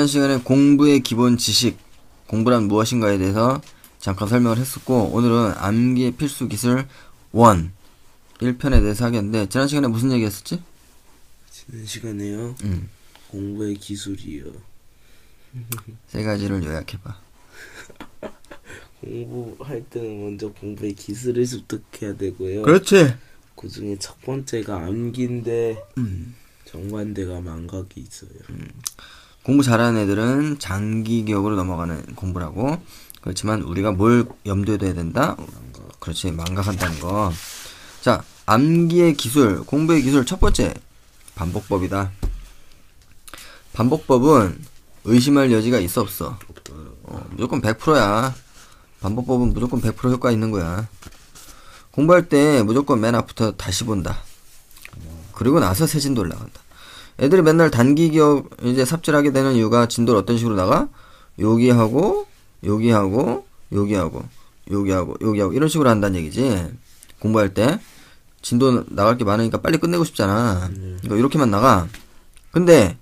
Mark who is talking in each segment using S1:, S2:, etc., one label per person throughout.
S1: 지난 시간에 공부의 기본 지식, 공부란 무엇인가에 대해서 잠깐 설명을 했었고, 오늘은 암기의 필수 기술 1, 1편에 대해서 하겠는데, 지난 시간에 무슨 얘기 했었지?
S2: 지난 시간에요.
S1: 음,
S2: 공부의 기술이요.
S1: 세 가지를 요약해봐.
S2: 공부할 때는 먼저 공부의 기술을 습득해야 되고요.
S1: 그렇지.
S2: 그 중에 첫 번째가 암기인데
S1: 음.
S2: 정반대가 망각이 있어요.
S1: 공부 잘하는 애들은 장기 기억으로 넘어가는 공부라고. 그렇지만 우리가 뭘 염두에 둬야 된다? 그렇지, 망각한다는 거. 자, 암기의 기술, 공부의 기술 첫 번째, 반복법이다. 반복법은 의심할 여지가 있어 없어? 어, 무조건 100%야. 반복법은 무조건 100% 효과 있는 거야. 공부할 때 무조건 맨 앞부터 다시 본다. 그리고 나서 새 진도 올라간다. 애들이 맨날 단기 기억 이제 삽질하게 되는 이유가 진도를 어떤 식으로 나가? 여기 하고 여기 하고 여기 하고 여기 하고 여기 하고 이런 식으로 한다는 얘기지. 공부할 때 진도 나갈 게 많으니까 빨리 끝내고 싶잖아. 그러니까 이렇게만 나가. 근데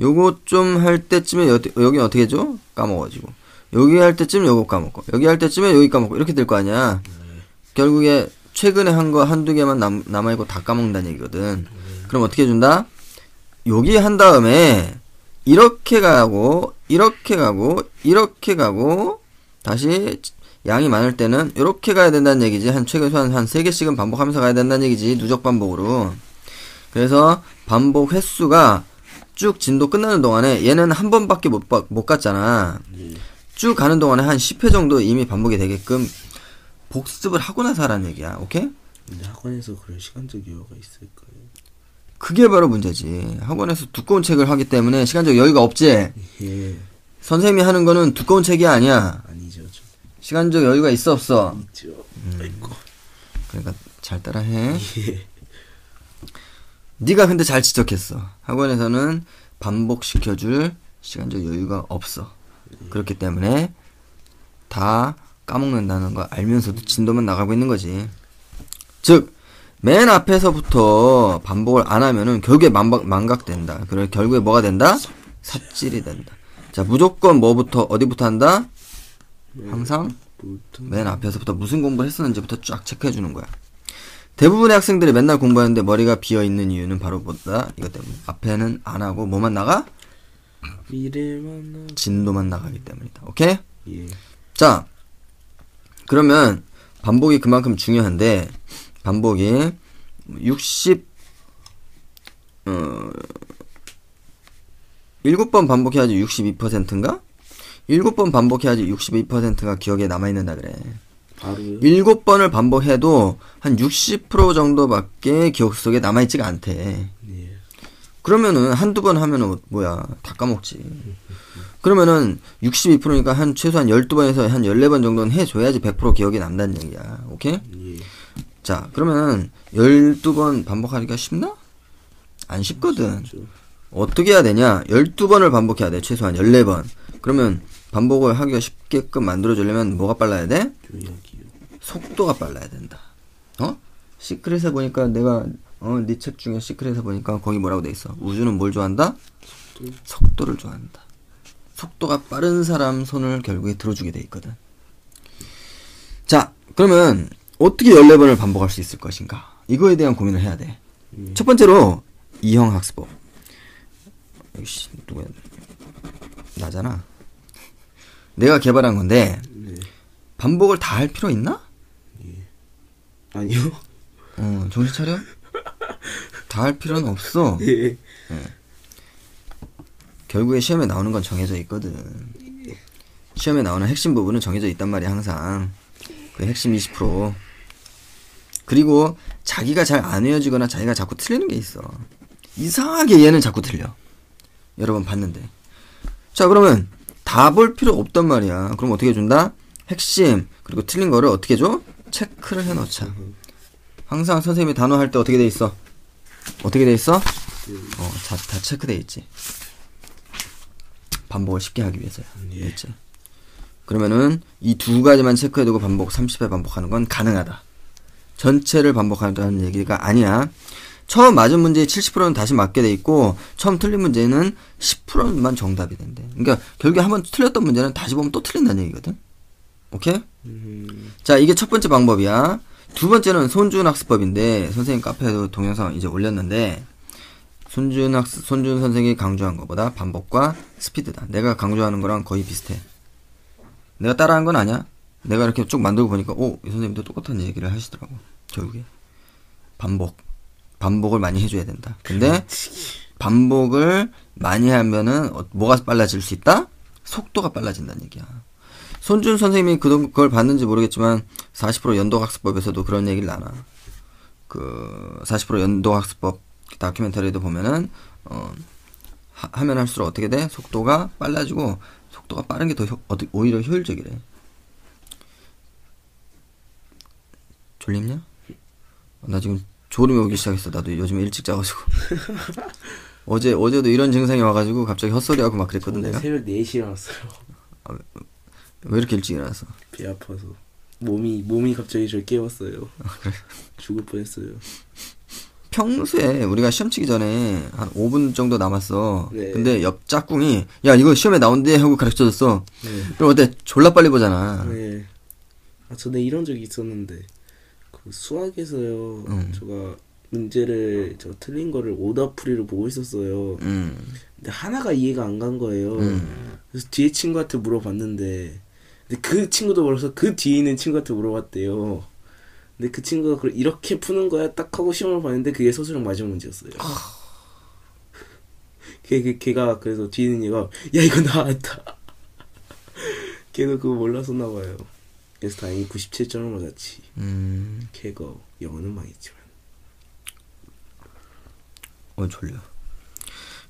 S1: 요거 좀 할 때쯤에 여, 여기 어떻게 해줘? 까먹어지고 여기 할 때쯤 요거 까먹고 여기 할 때쯤에 여기 까먹고 이렇게 될 거 아니야. 결국에 최근에 한 거 한두 개만 남, 남아있고 다 까먹는다는 얘기거든. 그럼 어떻게 해준다? 여기 한 다음에 이렇게 가고 이렇게 가고 이렇게 가고 다시 양이 많을 때는 이렇게 가야 된다는 얘기지. 한 최소한 한세 개씩은 반복하면서 가야 된다는 얘기지. 누적 반복으로. 그래서 반복 횟수가 쭉 진도 끝나는 동안에 얘는 한 번밖에 못, 바- 못 갔잖아. 쭉 가는 동안에 한 10회 정도 이미 반복이 되게끔 복습을 하고 나서 하라는 얘기야. 오케이?
S2: 근데 학원에서 그럴 시간적 여유가 있을까요?
S1: 그게 바로 문제지 학원에서 두꺼운 책을 하기 때문에 시간적 여유가 없지
S2: 예,
S1: 선생님이 하는 거는 두꺼운 책이 아니야.
S2: 아니죠. 저
S1: 시간적 여유가 있어 없어.
S2: 있죠.
S1: 음.
S2: 아이고.
S1: 그러니까 잘 따라해.
S2: 예.
S1: 네가 근데 잘 지적했어. 학원에서는 반복시켜줄 시간적 여유가 없어. 그렇기 때문에 다 까먹는다는 거 알면서도 진도만 나가고 있는 거지. 즉, 맨 앞에서부터 반복을 안 하면은 결국에 망각, 망각된다. 그래, 결국에 뭐가 된다? 삽질이 된다. 자, 무조건 뭐부터, 어디부터 한다? 항상 맨 앞에서부터 무슨 공부를 했었는지부터 쫙 체크해 주는 거야. 대부분의 학생들이 맨날 공부하는데 머리가 비어 있는 이유는 바로 뭐다? 이것 때문에. 앞에는 안 하고 뭐만 나가? 진도만 나가기 때문이다. 오케이?
S2: 예.
S1: 자, 그러면 반복이 그만큼 중요한데 반복이 60 어, 7번 반복해야지 62%인가? 7번 반복해야지 62%가 기억에 남아있는다 그래.
S2: 바로요.
S1: 일곱 번을 반복해도 한 60% 정도밖에 기억 속에 남아있지가 않대.
S2: 예.
S1: 그러면은 한두 번 하면은 뭐야 다 까먹지. 그러면은 62%니까 한 최소한 12번에서 한 14번 정도는 해줘야지 100% 기억에 남다는 얘기야. 오케이?
S2: 예.
S1: 자 그러면은 12번 반복하기가 쉽나? 안 쉽거든.
S2: 저
S1: 어떻게 해야 되냐? 12번을 반복해야 돼. 최소한 14번. 그러면 반복을 하기가 쉽게끔 만들어 주려면 뭐가 빨라야 돼? 속도가 빨라야 된다. 어? 시크릿에 보니까 내가 어, 네 책 중에 시크릿에 보니까 거기 뭐라고 돼 있어? 우주는 뭘 좋아한다? 속도를 좋아한다. 속도가 빠른 사람 손을 결국에 들어주게 돼 있거든. 자, 그러면 어떻게 14번을 반복할 수 있을 것인가? 이거에 대한 고민을 해야 돼. 첫 번째로 이형 학습법. 역시 누구야? 나잖아. 내가 개발한 건데
S2: 네.
S1: 반복을 다 할 필요 있나?
S2: 아니요.
S1: 어, 정신 차려? 다 할 필요는 없어.
S2: 예.
S1: 결국에 시험에 나오는 건 정해져 있거든. 시험에 나오는 핵심 부분은 정해져 있단 말이야, 항상. 그 핵심 20%. 그리고 자기가 잘안 외워지거나 자기가 자꾸 틀리는 게 있어. 이상하게 얘는 자꾸 틀려. 여러 번 봤는데. 자, 그러면 다 볼 필요 없단 말이야. 그럼 어떻게 해준다? 핵심, 그리고 틀린 거를 어떻게 줘? 체크를 해놓자. 항상 선생님이 단어 할 때 어떻게 돼 있어? 어떻게 돼 있어? 어, 다, 다 체크돼 있지. 반복을 쉽게 하기 위해서야.
S2: 예.
S1: 됐지? 그러면은 이 두 가지만 체크해두고 반복 30회 반복하는 건 가능하다. 전체를 반복한다는 얘기가 아니야. 처음 맞은 문제의 70%는 다시 맞게 돼 있고 처음 틀린 문제는 10%만 정답이 된대. 그러니까 결국에 한번 틀렸던 문제는 다시 보면 또 틀린다는 얘기거든. 오케이?
S2: 음,
S1: 자, 이게 첫 번째 방법이야. 두 번째는 손준 학습법인데 선생님 카페에도 동영상 이제 올렸는데 손준 학습 손준 선생이 강조한 것보다 반복과 스피드다. 내가 강조하는 거랑 거의 비슷해. 내가 따라한 건 아니야. 내가 이렇게 쭉 만들고 보니까 오, 이 선생님도 똑같은 얘기를 하시더라고. 결국에 반복. 반복을 많이 해줘야 된다. 근데 반복을 많이 하면은 어- 뭐가 빨라질 수 있다? 속도가 빨라진다는 얘기야. 손준 선생님이 그- 그걸 봤는지 모르겠지만 40% 연도학습법에서도 그런 얘기를 나눠. 그 40% 연도학습법 다큐멘터리도 보면은 어, 하, 하면 할수록 어떻게 돼? 속도가 빨라지고 속도가 빠른 게 더 오히려 효율적이래. 졸립냐? 나 지금 졸음이 오기 시작했어. 나도 요즘 일찍 자가지고. 어제 어제도 이런 증상이 와가지고 갑자기 헛소리하고 막 그랬거든 내가.
S2: 새벽 4시에 일어났어요.
S1: 왜 이렇게 일찍 일어났어?
S2: 배 아파서. 몸이, 몸이 갑자기 절 깨웠어요.
S1: 아,
S2: 죽을 뻔했어요.
S1: 평소에 우리가 시험 치기 전에 한 5분 정도 남았어.
S2: 네.
S1: 근데 옆 짝꿍이 야 이거 시험에 나온대 하고 가르쳐줬어.
S2: 네.
S1: 그럼 어때? 졸라 빨리 보잖아.
S2: 네. 아, 전에 이런 적이 있었는데, 그 수학에서요,
S1: 음.
S2: 제가 문제를, 저 틀린 거를 오답풀이로 보고 있었어요.
S1: 음.
S2: 근데 하나가 이해가 안 간 거예요.
S1: 음.
S2: 그래서 뒤에 친구한테 물어봤는데, 근데 그 친구도 몰라서 그 뒤에 있는 친구한테 물어봤대요. 근데 그 친구가 그걸 이렇게 푸는 거야 딱 하고 시험을 봤는데 그게 서술형 마지막 문제였어요. 걔, 걔, 걔가 그래서 뒤에 있는 얘가 야 이거 나왔다. 걔도 그거 몰랐었나 봐요. 그래서 다행히 97점을 맞았지.
S1: 음.
S2: 걔가 영어는 망했지만.
S1: 어 졸려.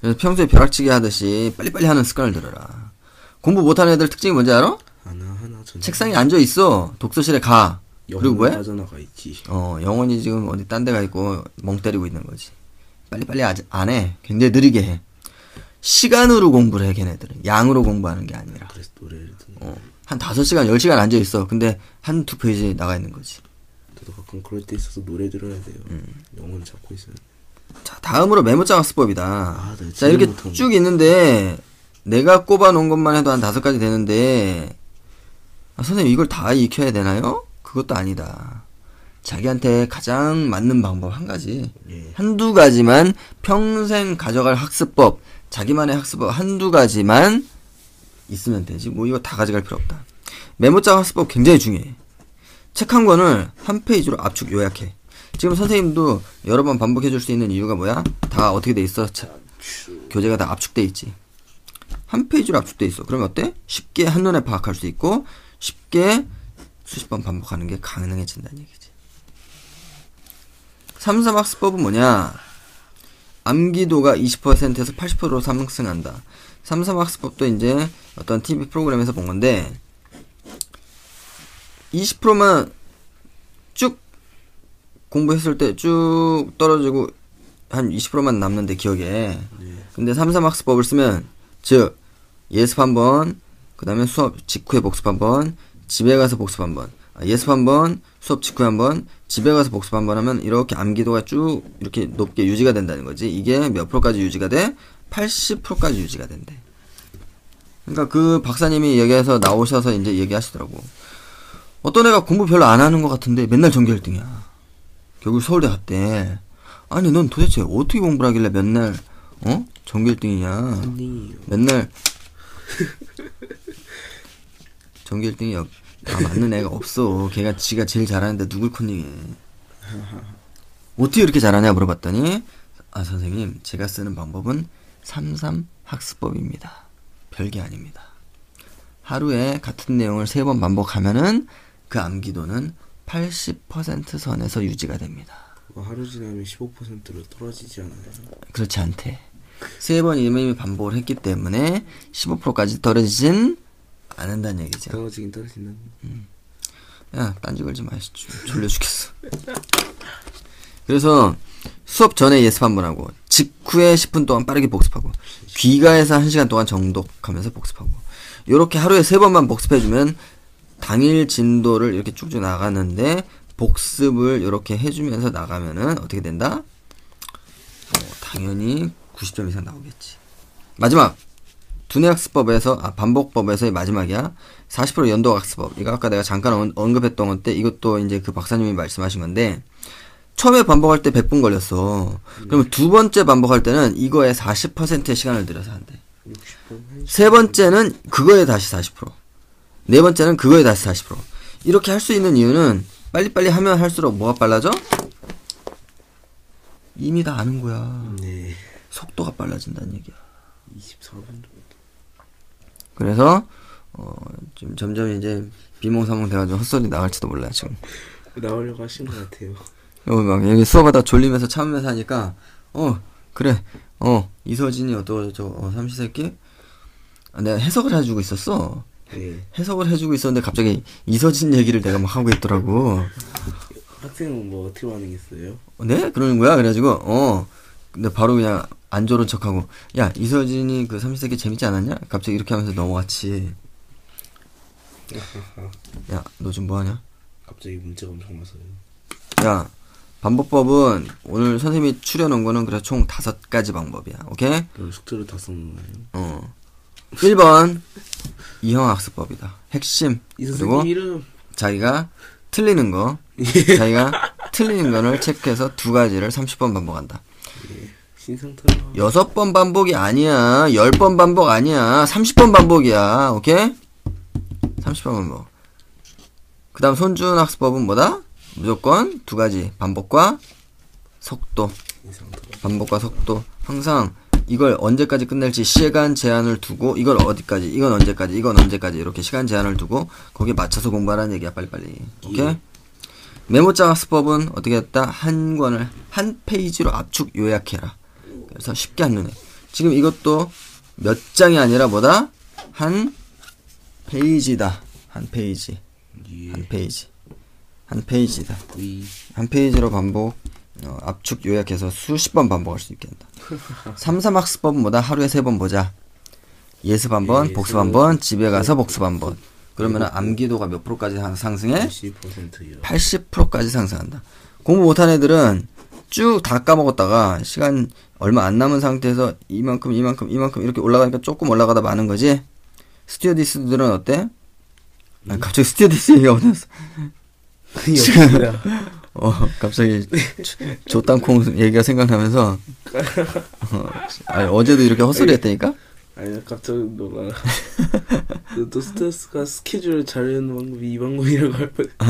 S1: 그래서 평소에 벼락치기 하듯이 빨리빨리 하는 습관을 들여라. 공부 못하는 애들 특징이 뭔지 알아?
S2: 하나 하나 전
S1: 책상에 앉아 있어. 독서실에 가. 그리고 뭐해?
S2: 빠져나가 있지.
S1: 어, 영원히 지금 어디 딴 데가 있고 멍 때리고 있는 거지. 빨리빨리 안 해. 굉장히 느리게 해. 시간으로 공부를 해, 걔네들은. 양으로 공부하는 게 아니라.
S2: 그래서 노래를 듣는.
S1: 어, 한 5시간, 10시간 앉아 있어. 근데 한 두 페이지 나가 있는 거지.
S2: 저도 가끔 그럴 때 있어서 노래 들어야 돼요.
S1: 음.
S2: 영어는 잡고 있어요.
S1: 자, 다음으로 메모장 학습법이다.
S2: 아, 네,
S1: 자, 이렇게. 쭉 있는데, 내가 꼽아 놓은 것만 해도 한 다섯 가지 되는데, 아, 선생님 이걸 다 익혀야 되나요? 그것도 아니다. 자기한테 가장 맞는 방법 한 가지.
S2: 예.
S1: 한두 가지만 평생 가져갈 학습법, 자기만의 학습법 한두 가지만 있으면 되지. 뭐 이거 다 가져갈 필요 없다. 메모장 학습법 굉장히 중요해. 책 한 권을 한 페이지로 압축 요약해. 지금 선생님도 여러 번 반복해 줄 수 있는 이유가 뭐야? 다 어떻게 돼 있어? 자, 교재가 다 압축돼 있지. 한 페이지로 압축돼 있어. 그러면 어때? 쉽게 한눈에 파악할 수 있고 쉽게 수십 번 반복하는 게 가능해진다는 얘기지. 삼삼학습법은 뭐냐? 암기도가 20%에서 80%로 상승한다. 삼삼학습법도 이제 어떤 TV 프로그램에서 본 건데 20%만 쭉 공부했을 때 쭉 떨어지고 한 20%만 남는데 기억에. 근데 삼삼학습법을 쓰면 즉 예습 한 번, 그다음에 수업 직후에 복습 한 번, 집에 가서 복습 한 번. 아, 예습 한 번, 수업 직후에 한 번, 집에 가서 복습 한번 하면 이렇게 암기도가 쭉 이렇게 높게 유지가 된다는 거지. 이게 몇 프로까지 유지가 돼? 80%까지 유지가 된대. 그러니까 그 박사님이 여기에서 나오셔서 이제 얘기하시더라고. 어떤 애가 공부 별로 안 하는 것 같은데 맨날 전교 1등이야. 결국 서울대 갔대. 아니 넌 도대체 어떻게 공부를 하길래 맨날 어? 전교 1등이냐.
S2: 딩이요.
S1: 맨날 전교 1등이 역, 다 맞는 애가 없어. 걔가 지가 제일 잘하는데 누굴 컨닝해. 어떻게 이렇게 잘하냐 물어봤더니 아 선생님 제가 쓰는 방법은 삼삼 학습법입니다. 별게 아닙니다. 하루에 같은 내용을 세 번 반복하면은 그 암기도는 80% 선에서 유지가 됩니다.
S2: 그거 하루 지나면 15%로 떨어지지 않아요?
S1: 그렇지 않대. 세 번 이미 반복을 했기 때문에 15%까지 떨어지진 않는다는 얘기죠.
S2: 떨어지긴 떨어진다.
S1: 야, 딴지 걸지 마시죠. 졸려 죽겠어. 그래서 수업 전에 예습 한 번 하고 직후에 10분 동안 빠르게 복습하고 귀가해서 1시간 동안 정독하면서 복습하고 요렇게 하루에 세 번만 복습해주면 당일 진도를 이렇게 쭉쭉 나가는데 복습을 이렇게 해주면서 나가면은 어떻게 된다? 어, 당연히 90점 이상 나오겠지. 마지막 두뇌학습법에서 아 반복법에서의 마지막이야. 40% 연도학습법. 이거 아까 내가 잠깐 언, 언급했던 건데 이것도 이제 그 박사님이 말씀하신 건데 처음에 반복할 때 100분 걸렸어. 그러면 두 번째 반복할 때는 이거에 40%의 시간을 들여서 한대.
S2: 60분
S1: 세 번째는 그거에 다시 40%. 네 번째는 그거에 다시 40%. 이렇게 할 수 있는 이유는 빨리빨리 하면 할수록 뭐가 빨라져? 이미 다 아는 거야.
S2: 네.
S1: 속도가 빨라진다는 얘기야.
S2: 24분 정도.
S1: 그래서 어, 지금 점점 이제 비몽사몽 돼가지고 헛소리 나갈지도 몰라 지금.
S2: 나오려고 하신 것 같아요.
S1: 여기 막 여기 수업하다 졸리면서 참으면서 하니까 어 그래 어 이서진이 어떠저 어, 삼시세끼 아, 내가 해석을 해주고 있었어.
S2: 네.
S1: 해석을 해주고 있었는데 갑자기 이서진 얘기를 내가 막 하고 있더라고.
S2: 학생은 뭐 어떻게 반응했어요?
S1: 어, 네? 그러는 거야? 그래가지고, 어. 근데 바로 그냥 안 좋은 척하고, 야, 이서진이 그 삼시세끼 재밌지 않았냐? 갑자기 이렇게 하면서 넘어갔지. 야, 너 지금 뭐하냐?
S2: 갑자기 문자가 엄청 와서요.
S1: 야, 반복법은 오늘 선생님이 추려놓은 거는 그래 총 다섯 가지 방법이야. 오케이?
S2: 그럼 숙제로 다 써놓나요?
S1: 어. 1번, 이형 학습법이다. 핵심.
S2: 이
S1: 그리고
S2: 이름
S1: 자기가 틀리는 거, 자기가 틀리는 거를 체크해서 두 가지를 30번 반복한다. 여섯 번 반복이 아니야. 열 번 반복 아니야. 30번 반복이야. 오케이? 30번 반복. 그 다음 손준 학습법은 뭐다? 무조건 두 가지. 반복과 속도. 반복과 속도. 항상 이걸 언제까지 끝낼지 시간 제한을 두고 이걸 어디까지, 이건 언제까지, 이건 언제까지 이렇게 시간 제한을 두고 거기에 맞춰서 공부하라는 얘기야. 빨리빨리. 오케이?
S2: 예.
S1: 메모장 학습법은 어떻게 했다? 한 권을 한 페이지로 압축 요약해라. 그래서 쉽게 한눈에. 지금 이것도 몇 장이 아니라 뭐다? 한 페이지다. 한 페이지.
S2: 예.
S1: 한 페이지. 한 페이지다.
S2: 위.
S1: 한 페이지로 반복, 어, 압축 요약해서 수십 번 반복할 수 있게 한다. 삼삼학습법은 뭐다? 하루에 세 번 보자. 예습 한 번,
S2: 예습.
S1: 복습 한 번, 집에 가서 복습 한 번. 그러면 암기도가 몇 프로까지 상- 상승해?
S2: 80%요.
S1: 80%까지 상승한다. 공부 못한 애들은 쭉 다 까먹었다가 시간 얼마 안 남은 상태에서 이만큼 이만큼 이만큼 이렇게 올라가니까 조금 올라가다 마는 거지. 스튜어디스들은 어때? 아, 갑자기 스튜어디스 얘기가
S2: 여기야.
S1: 어 갑자기 조- 조땅콩 얘기가 생각나면서 어, 아니, 어제도 이렇게 헛소리 했다니까?
S2: 아니 갑자기 너, 너 스트레스가 스케줄을 자르는 방법이 이 방법이라고 할 뻔.
S1: 아,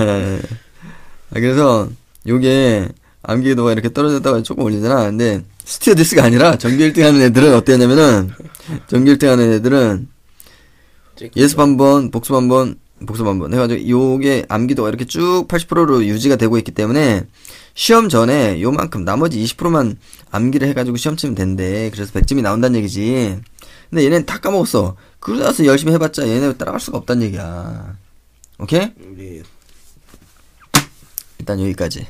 S1: 아, 그래서 요게 암기도가 이렇게 떨어졌다가 조금 올리잖아. 근데 스튜어디스가 아니라 전교 1등 하는 애들은 어땠냐면은 전교 1등 하는 애들은 예습 한 번, 복습 한 번, 복습 한번 해가지고 요게 암기도가 이렇게 쭉 80%로 유지가 되고 있기 때문에 시험 전에 요만큼 나머지 20%만 암기를 해가지고 시험 치면 된대. 그래서 100점이 나온다는 얘기지. 근데 얘네는 다 까먹었어. 그러다서 열심히 해봤자 얘네 따라갈 수가 없다는 얘기야. 오케이?
S2: 네.
S1: 일단 여기까지.